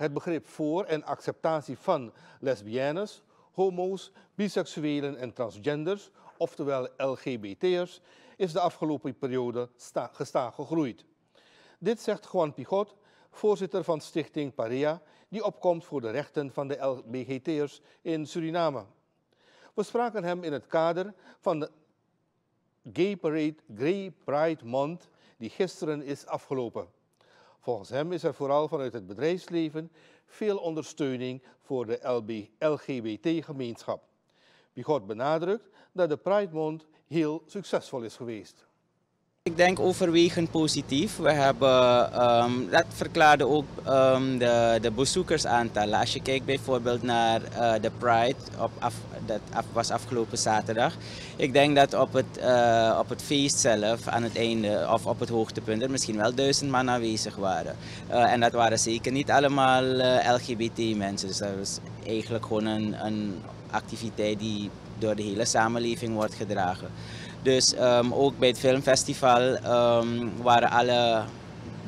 Het begrip voor en acceptatie van lesbiennes, homo's, biseksuelen en transgenders, oftewel LGBT'ers, is de afgelopen periode gestaag gegroeid. Dit zegt Juan Pichot, voorzitter van stichting Parea, die opkomt voor de rechten van de LBGT'ers in Suriname. We spraken hem in het kader van de Gay, Parade, Gay Pride Month die gisteren is afgelopen. Volgens hem is er vooral vanuit het bedrijfsleven veel ondersteuning voor de LGBT-gemeenschap. Bigot benadrukt dat de Pride Month heel succesvol is geweest. Ik denk overwegend positief. We hebben, dat verklaarde ook um, de, de bezoekersaantallen. Als je kijkt bijvoorbeeld naar uh, de Pride, op af, dat af, was afgelopen zaterdag. Ik denk dat op het, uh, op het feest zelf, aan het einde, of op het hoogtepunt, er misschien wel duizend man aanwezig waren. Uh, en dat waren zeker niet allemaal LGBT-mensen. Dus dat was eigenlijk gewoon een, een activiteit die door de hele samenleving wordt gedragen. Dus um, ook bij het filmfestival um, waren alle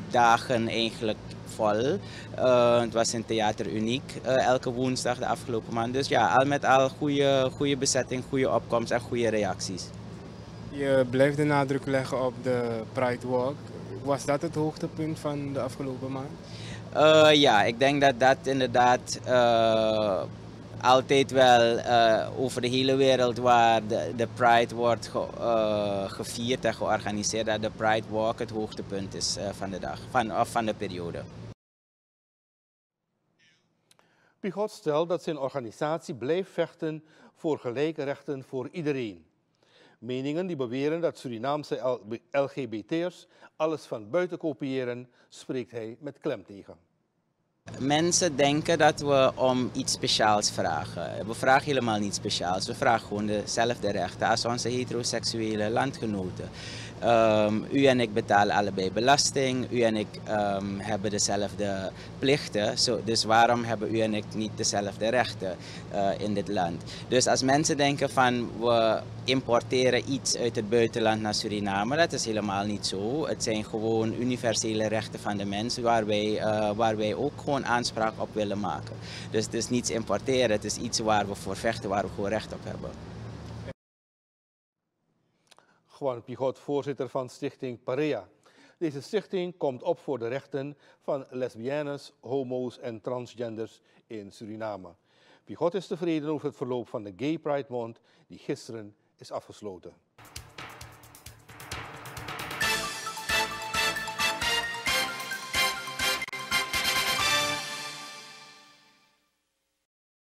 dagen eigenlijk vol. Uh, het was in Theater Uniek uh, elke woensdag de afgelopen maand. Dus ja, al met al goede, goede bezetting, goede opkomst en goede reacties. Je blijft de nadruk leggen op de Pride Walk. Was dat het hoogtepunt van de afgelopen maand? Uh, ja, ik denk dat dat inderdaad altijd wel uh, over de hele wereld waar de, de Pride wordt ge, uh, gevierd en georganiseerd, dat de Pride Walk het hoogtepunt is uh, van de dag, van, of van de periode. Pigot stelt dat zijn organisatie blijft vechten voor gelijke rechten voor iedereen. Meningen die beweren dat Surinaamse LGBT'ers alles van buiten kopiëren, spreekt hij met klem tegen. Mensen denken dat we om iets speciaals vragen. We vragen helemaal niet speciaals. We vragen gewoon dezelfde rechten als onze heteroseksuele landgenoten. Um, u en ik betalen allebei belasting. U en ik um, hebben dezelfde plichten. Dus waarom hebben u en ik niet dezelfde rechten uh, in dit land? Dus als mensen denken van we importeren iets uit het buitenland naar Suriname, dat is helemaal niet zo. Het zijn gewoon universele rechten van de mens waar wij, uh, waar wij ook gewoon aanspraak op willen maken. Dus het is niets importeren, het is iets waar we voor vechten, waar we gewoon recht op hebben. Juan Pigot, voorzitter van stichting Parea. Deze stichting komt op voor de rechten van lesbiennes, homo's en transgenders in Suriname. Pigot is tevreden over het verloop van de Gay Pride Month die gisteren is afgesloten.